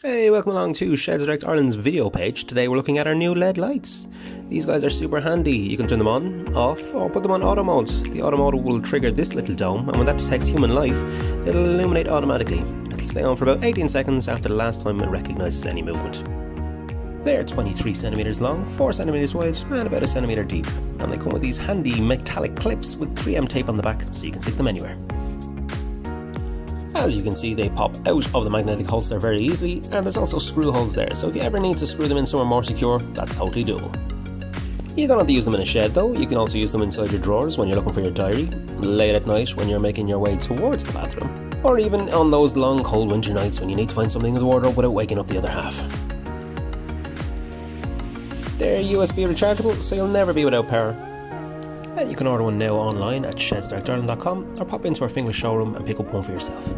Hey, welcome along to Sheds Direct Ireland's video page. Today we're looking at our new LED lights. These guys are super handy. You can turn them on, off, or put them on auto mode. The auto mode will trigger this little dome, and when that detects human life, it'll illuminate automatically. It'll stay on for about 18 seconds after the last time it recognises any movement. They're 23 centimeters long, 4 centimeters wide, and about a centimeter deep. And they come with these handy metallic clips with 3M tape on the back, so you can stick them anywhere. As you can see, they pop out of the magnetic holster very easily, and there's also screw holes there, so if you ever need to screw them in somewhere more secure, that's totally doable. You don't have to use them in a shed though, you can also use them inside your drawers when you're looking for your diary, late at night when you're making your way towards the bathroom, or even on those long cold winter nights when you need to find something in the wardrobe without waking up the other half. They're USB rechargeable, so you'll never be without power, and you can order one now online at shedsdirectireland.com or pop into our Finglas showroom and pick up one for yourself.